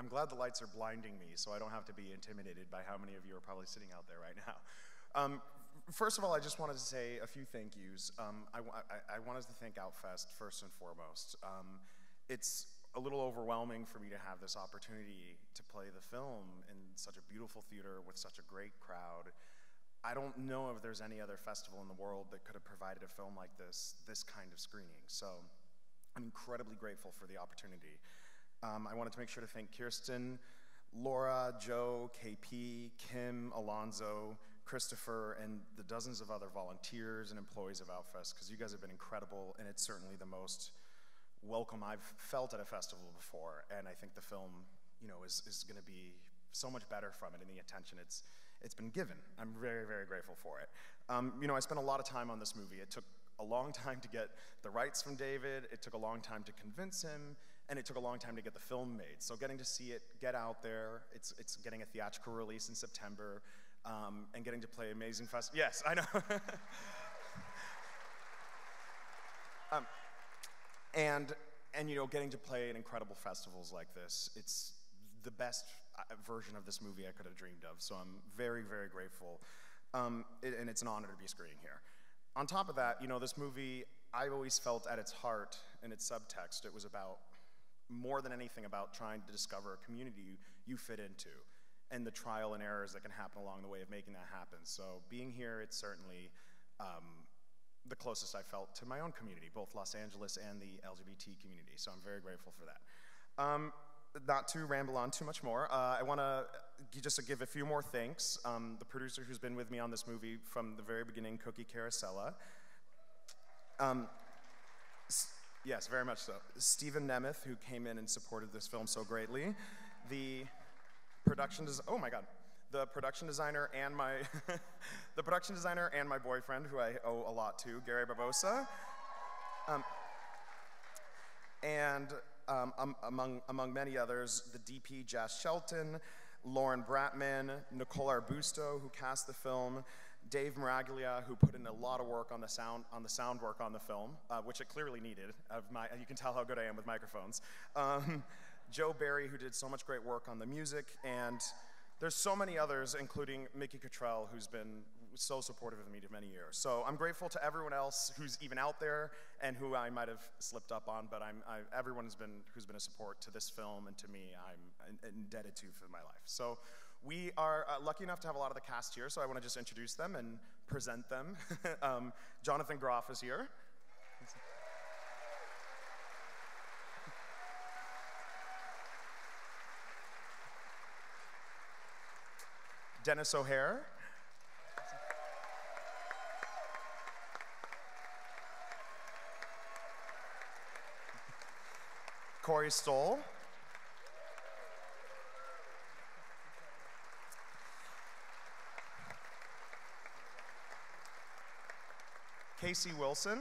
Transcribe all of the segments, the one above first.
I'm glad the lights are blinding me so I don't have to be intimidated by how many of you are probably sitting out there right now. Um, first of all, I just wanted to say a few thank yous. Um, I, I, I, wanted to thank Outfest first and foremost. Um, it's a little overwhelming for me to have this opportunity to play the film in such a beautiful theater with such a great crowd. I don't know if there's any other festival in the world that could have provided a film like this, this kind of screening. So I'm incredibly grateful for the opportunity. Um, I wanted to make sure to thank Kirsten, Laura, Joe, KP, Kim, Alonzo, Christopher, and the dozens of other volunteers and employees of Outfest, because you guys have been incredible, and it's certainly the most welcome I've felt at a festival before. And I think the film, you know, is, is going to be so much better from it and the attention it's, it's been given. I'm very, very grateful for it. Um, you know, I spent a lot of time on this movie. It took a long time to get the rights from David, it took a long time to convince him, and it took a long time to get the film made. So getting to see it get out there, it's, it's getting a theatrical release in September, um, and getting to play Amazing Fest. Yes, I know. um, and, and, you know, getting to play in incredible festivals like this, it's the best uh, version of this movie I could have dreamed of. So I'm very, very grateful. Um, and it's an honor to be screening here. On top of that, you know, this movie, I always felt at its heart and its subtext, it was about more than anything about trying to discover a community you, you fit into and the trial and errors that can happen along the way of making that happen. So being here, it's certainly um, the closest I felt to my own community, both Los Angeles and the LGBT community. So I'm very grateful for that. Um, not to ramble on too much more, uh, I want to just give a few more thanks. Um, the producer who's been with me on this movie from the very beginning, Cookie Carosella. Yes, very much so. Stephen Nemeth, who came in and supported this film so greatly. The production des- oh my god. The production designer and my the production designer and my boyfriend, who I owe a lot to, Gary Barbosa. Um, and um, um, among, among many others, the DP Jas Shelton, Lauren Bratman, Nicole Arbusto, who cast the film, Dave Maraglia, who put in a lot of work on the sound, on the sound work on the film, uh, which it clearly needed. My, you can tell how good I am with microphones. Um, Joe Barry, who did so much great work on the music, and there's so many others, including Mickey Cottrell, who's been so supportive of me for many years. So I'm grateful to everyone else who's even out there and who I might have slipped up on, but I'm, I, everyone has been, who's been a support to this film and to me, I'm indebted to for my life. So we are uh, lucky enough to have a lot of the cast here, so I want to just introduce them and present them. um, Jonathan Groff is here. Denis O'Hare. Corey Stoll. Casey Wilson.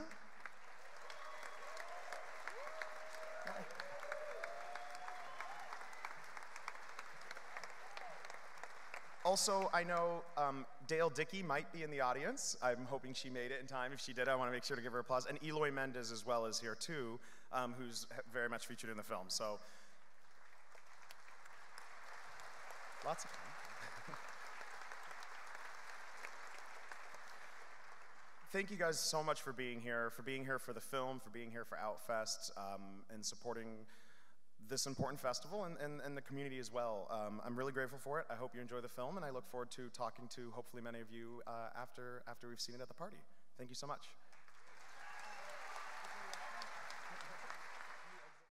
Also, I know um, Dale Dickey might be in the audience. I'm hoping she made it in time. If she did, I want to make sure to give her applause. And Eloy Mendez as well is here too, um, who's very much featured in the film. So, lots of fun. Thank you guys so much for being here, for being here for the film, for being here for Outfest, um, and supporting this important festival and, and, and the community as well. Um, I'm really grateful for it. I hope you enjoy the film, and I look forward to talking to hopefully many of you uh, after, after we've seen it at the party. Thank you so much.